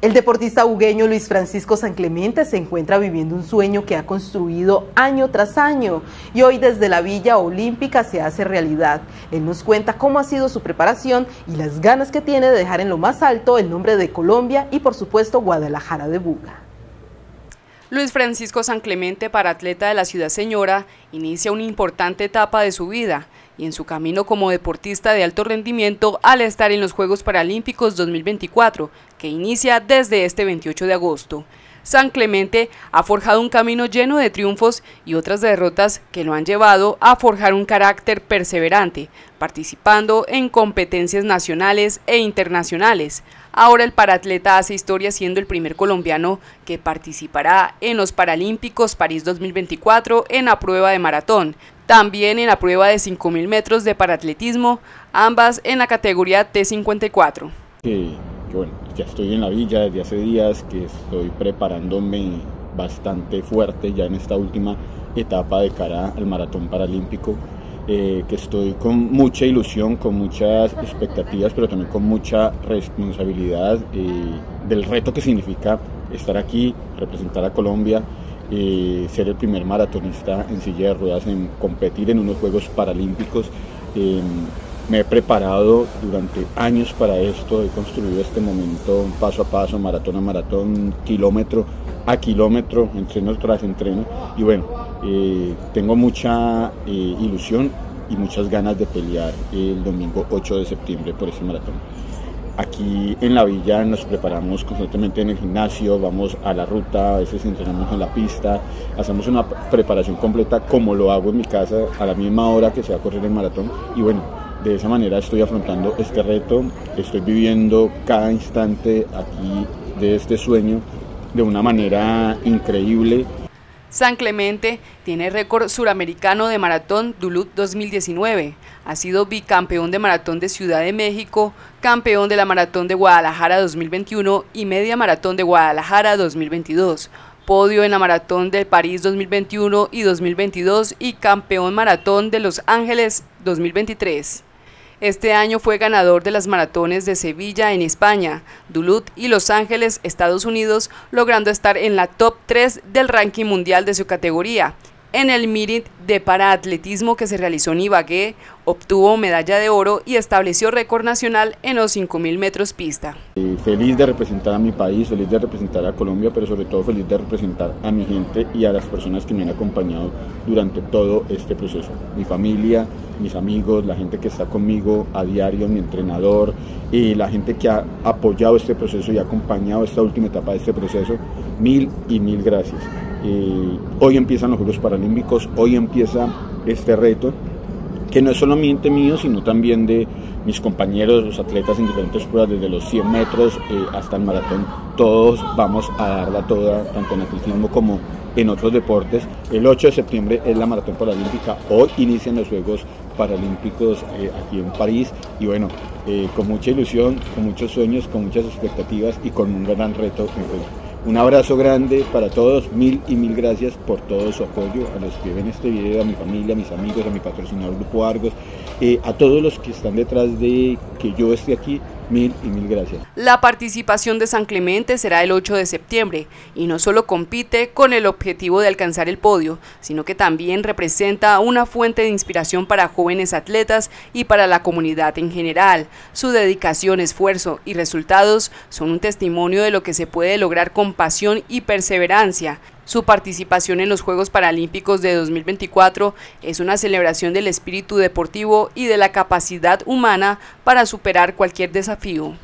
El deportista bugueño Luis Francisco San Clemente se encuentra viviendo un sueño que ha construido año tras año y hoy desde la Villa Olímpica se hace realidad. Él nos cuenta cómo ha sido su preparación y las ganas que tiene de dejar en lo más alto el nombre de Colombia y por supuesto Guadalajara de Buga. Luis Francisco San Clemente, para atleta de la ciudad señora, inicia una importante etapa de su vida y en su camino como deportista de alto rendimiento al estar en los Juegos Paralímpicos 2024, que inicia desde este 28 de agosto. San Clemente ha forjado un camino lleno de triunfos y otras derrotas que lo han llevado a forjar un carácter perseverante, participando en competencias nacionales e internacionales. Ahora el paratleta hace historia siendo el primer colombiano que participará en los Paralímpicos París 2024 en la prueba de maratón, también en la prueba de 5.000 metros de paratletismo, ambas en la categoría T54 bueno, ya estoy en la villa desde hace días, que estoy preparándome bastante fuerte ya en esta última etapa de cara al maratón paralímpico, eh, que estoy con mucha ilusión, con muchas expectativas, pero también con mucha responsabilidad eh, del reto que significa estar aquí, representar a Colombia, eh, ser el primer maratonista en silla de ruedas en competir en unos Juegos Paralímpicos. Me he preparado durante años para esto, he construido este momento paso a paso, maratón a maratón, kilómetro a kilómetro, entreno tras entreno. Y bueno, eh, tengo mucha eh, ilusión y muchas ganas de pelear el domingo 8 de septiembre por ese maratón. Aquí en la villa nos preparamos constantemente en el gimnasio, vamos a la ruta, a veces entrenamos en la pista, hacemos una preparación completa como lo hago en mi casa a la misma hora que se va a correr el maratón. Y bueno, de esa manera estoy afrontando este reto, estoy viviendo cada instante aquí de este sueño de una manera increíble. San Clemente tiene récord suramericano de maratón Duluth 2019. Ha sido bicampeón de maratón de Ciudad de México, campeón de la maratón de Guadalajara 2021 y media maratón de Guadalajara 2022. Podio en la maratón de París 2021 y 2022 y campeón maratón de Los Ángeles 2023. Este año fue ganador de las maratones de Sevilla en España, Duluth y Los Ángeles, Estados Unidos, logrando estar en la top 3 del ranking mundial de su categoría. En el meeting de paraatletismo que se realizó en Ibagué, obtuvo medalla de oro y estableció récord nacional en los 5.000 metros pista. Feliz de representar a mi país, feliz de representar a Colombia, pero sobre todo feliz de representar a mi gente y a las personas que me han acompañado durante todo este proceso. Mi familia, mis amigos, la gente que está conmigo a diario, mi entrenador y la gente que ha apoyado este proceso y acompañado esta última etapa de este proceso. Mil y mil gracias. Eh, hoy empiezan los Juegos Paralímpicos, hoy empieza este reto, que no es solamente mío, sino también de mis compañeros, los atletas en diferentes pruebas, desde los 100 metros eh, hasta el maratón. Todos vamos a darla toda, tanto en atletismo como en otros deportes. El 8 de septiembre es la maratón paralímpica, hoy inician los Juegos Paralímpicos eh, aquí en París y bueno, con mucha ilusión, con muchos sueños, con muchas expectativas y con un gran reto en un abrazo grande para todos, mil y mil gracias por todo su apoyo, a los que ven este video, a mi familia, a mis amigos, a mi patrocinador Grupo Argos, eh, a todos los que están detrás de que yo esté aquí, Mil y mil gracias. La participación de San Clemente será el 8 de septiembre y no solo compite con el objetivo de alcanzar el podio, sino que también representa una fuente de inspiración para jóvenes atletas y para la comunidad en general. Su dedicación, esfuerzo y resultados son un testimonio de lo que se puede lograr con pasión y perseverancia. Su participación en los Juegos Paralímpicos de 2024 es una celebración del espíritu deportivo y de la capacidad humana para superar cualquier desafío.